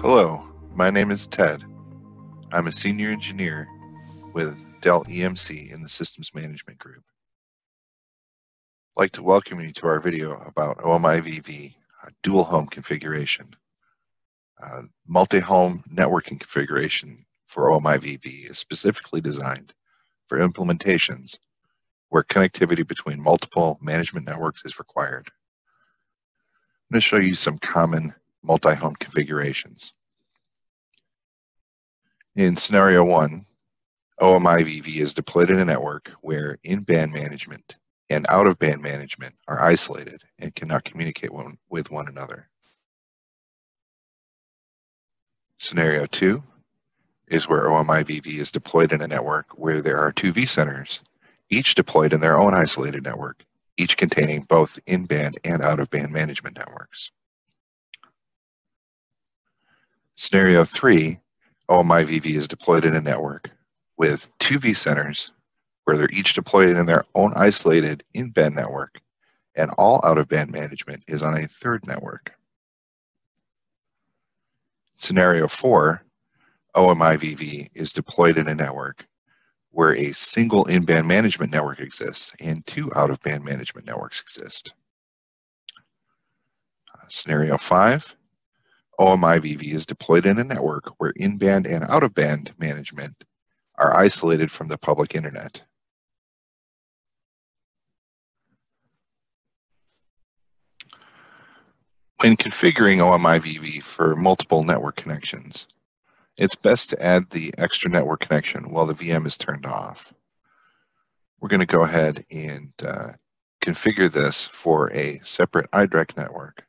Hello, my name is Ted. I'm a senior engineer with Dell EMC in the Systems Management Group. I'd like to welcome you to our video about OMIVV dual home configuration. Uh, Multi-home networking configuration for OMIVV is specifically designed for implementations where connectivity between multiple management networks is required. I'm going to show you some common multi-home configurations. In scenario one, OMIVV is deployed in a network where in-band management and out-of-band management are isolated and cannot communicate one, with one another. Scenario two is where OMIVV is deployed in a network where there are two vCenters, each deployed in their own isolated network, each containing both in-band and out-of-band management networks. Scenario three, OMIVV is deployed in a network with two vCenters where they're each deployed in their own isolated in-band network and all out-of-band management is on a third network. Scenario four, OMIVV is deployed in a network where a single in-band management network exists and two out-of-band management networks exist. Uh, scenario five, OMIVV is deployed in a network where in-band and out-of-band management are isolated from the public internet. When configuring OMIVV for multiple network connections, it's best to add the extra network connection while the VM is turned off. We're going to go ahead and uh, configure this for a separate iDRAC network.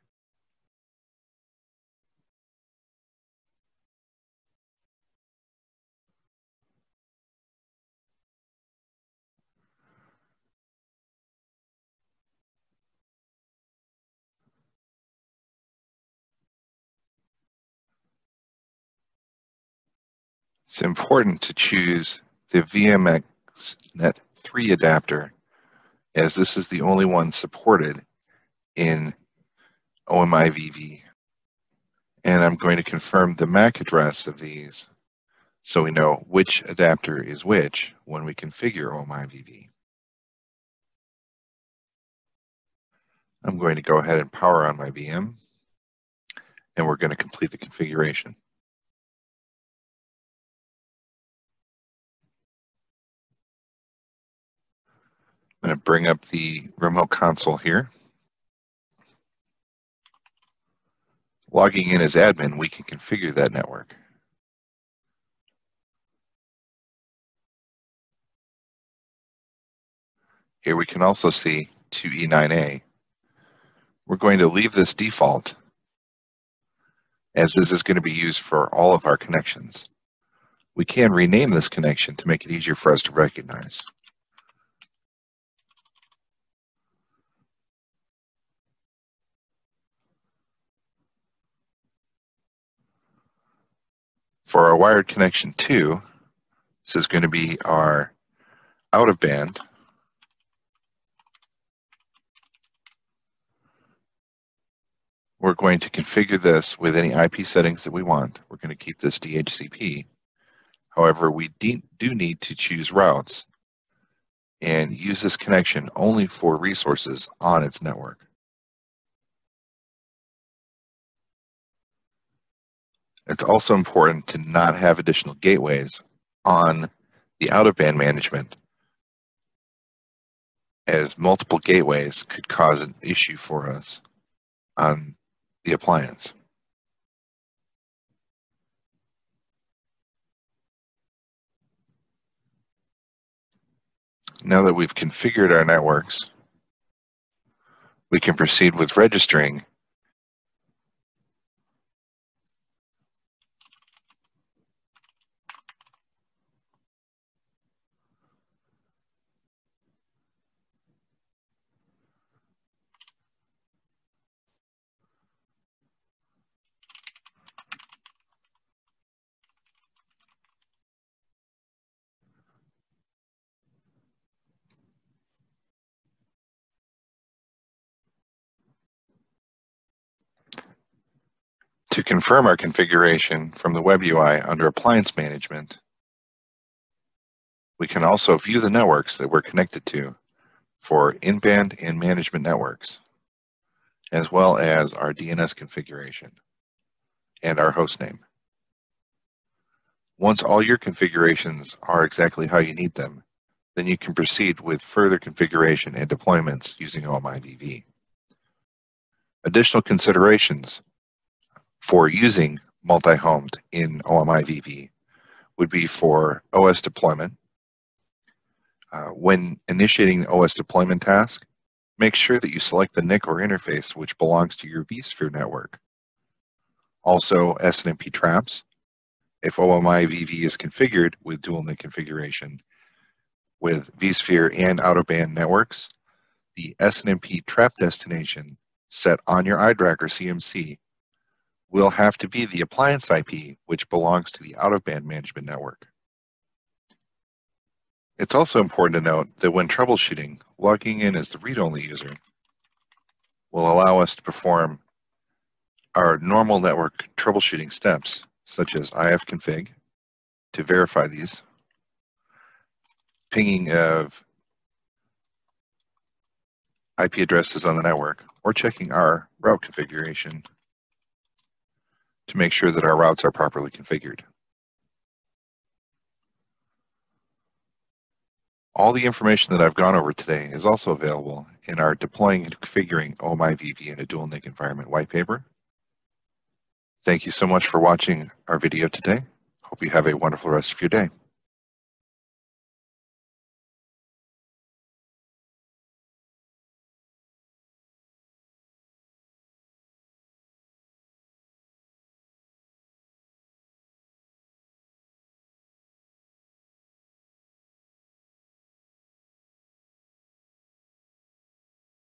It's important to choose the VMX Net 3 adapter as this is the only one supported in OMIVV. And I'm going to confirm the MAC address of these so we know which adapter is which when we configure OMIVV. I'm going to go ahead and power on my VM and we're going to complete the configuration. Going to bring up the remote console here. Logging in as admin, we can configure that network. Here we can also see 2E9A. We're going to leave this default as this is going to be used for all of our connections. We can rename this connection to make it easier for us to recognize. For our wired connection 2, this is going to be our out of band. We're going to configure this with any IP settings that we want. We're going to keep this DHCP. However, we do need to choose routes and use this connection only for resources on its network. It's also important to not have additional gateways on the out-of-band management as multiple gateways could cause an issue for us on the appliance. Now that we've configured our networks, we can proceed with registering To confirm our configuration from the web UI under Appliance Management, we can also view the networks that we're connected to for in-band and management networks, as well as our DNS configuration and our host name. Once all your configurations are exactly how you need them, then you can proceed with further configuration and deployments using OMIVV. Additional considerations for using multi-homed in OMIVV would be for OS deployment. Uh, when initiating the OS deployment task, make sure that you select the NIC or interface which belongs to your vSphere network. Also, SNMP traps. If OMIVV is configured with dual NIC configuration with vSphere and out-of-band networks, the SNMP trap destination set on your iDRAC or CMC will have to be the appliance IP, which belongs to the out-of-band management network. It's also important to note that when troubleshooting, logging in as the read-only user will allow us to perform our normal network troubleshooting steps, such as ifconfig to verify these, pinging of IP addresses on the network, or checking our route configuration to make sure that our routes are properly configured. All the information that I've gone over today is also available in our Deploying and Configuring OMIVV in a Dual NIC Environment white paper. Thank you so much for watching our video today. Hope you have a wonderful rest of your day.